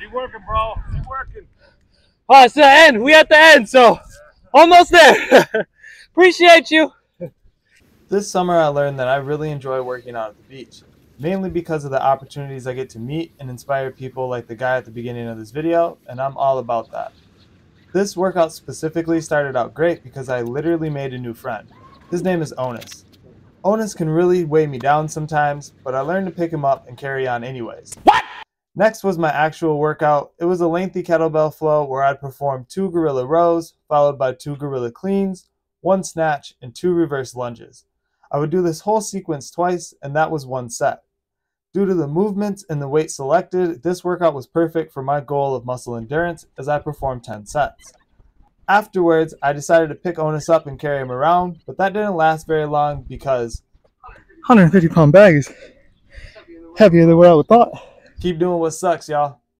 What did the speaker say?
Keep working, bro. Keep working. All right, it's the end. We at the end, so almost there. Appreciate you. This summer, I learned that I really enjoy working out at the beach, mainly because of the opportunities I get to meet and inspire people like the guy at the beginning of this video, and I'm all about that. This workout specifically started out great because I literally made a new friend. His name is Onus. Onus can really weigh me down sometimes, but I learned to pick him up and carry on anyways. What? Next was my actual workout. It was a lengthy kettlebell flow where I'd perform two gorilla rows, followed by two gorilla cleans, one snatch, and two reverse lunges. I would do this whole sequence twice, and that was one set. Due to the movements and the weight selected, this workout was perfect for my goal of muscle endurance as I performed 10 sets. Afterwards, I decided to pick Onus up and carry him around, but that didn't last very long because 150 pound bag is heavier than what I would thought. Keep doing what sucks, y'all.